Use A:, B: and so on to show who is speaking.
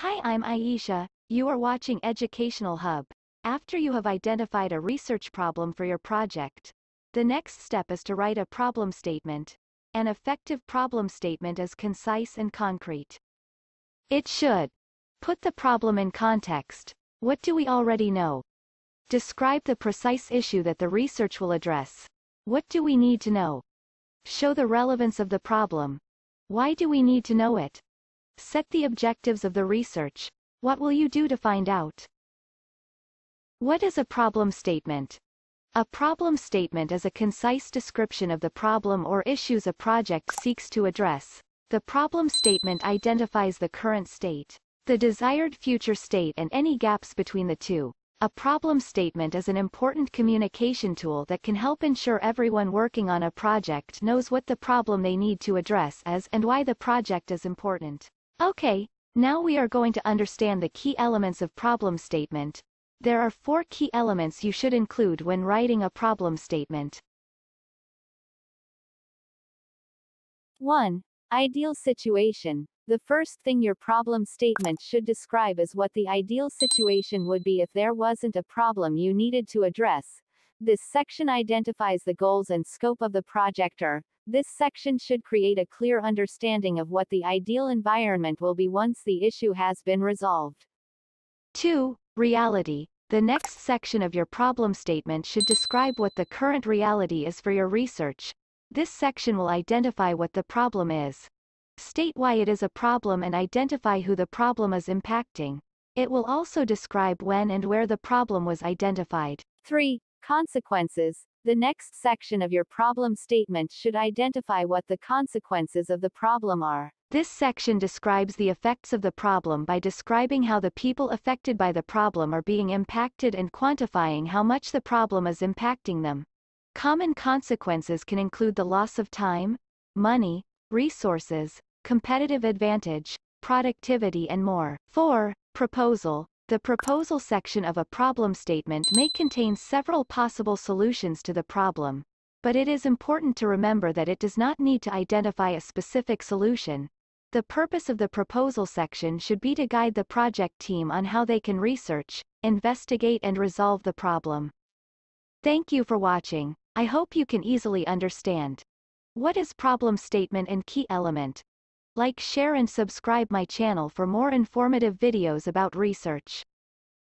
A: Hi, I'm Ayesha. You are watching Educational Hub. After you have identified a research problem for your project, the next step is to write a problem statement. An effective problem statement is concise and concrete. It should put the problem in context. What do we already know? Describe the precise issue that the research will address. What do we need to know? Show the relevance of the problem. Why do we need to know it? Set the objectives of the research. What will you do to find out? What is a problem statement? A problem statement is a concise description of the problem or issues a project seeks to address. The problem statement identifies the current state, the desired future state and any gaps between the two. A problem statement is an important communication tool that can help ensure everyone working on a project knows what the problem they need to address is and why the project is important. Okay, now we are going to understand the key elements of problem statement. There are four key elements you should include when writing a problem statement.
B: 1. Ideal situation. The first thing your problem statement should describe is what the ideal situation would be if there wasn't a problem you needed to address. This section identifies the goals and scope of the project or, this section should create a clear understanding of what the ideal environment will be once the issue has been resolved.
A: 2. Reality. The next section of your problem statement should describe what the current reality is for your research. This section will identify what the problem is. State why it is a problem and identify who the problem is impacting. It will also describe when and where the problem was identified.
B: 3. Consequences. The next section of your problem statement should identify what the consequences of the problem are.
A: This section describes the effects of the problem by describing how the people affected by the problem are being impacted and quantifying how much the problem is impacting them. Common consequences can include the loss of time, money, resources, competitive advantage, productivity and more. 4. Proposal. The proposal section of a problem statement may contain several possible solutions to the problem, but it is important to remember that it does not need to identify a specific solution. The purpose of the proposal section should be to guide the project team on how they can research, investigate and resolve the problem. Thank you for watching. I hope you can easily understand. What is problem statement and key element? Like share and subscribe my channel for more informative videos about research.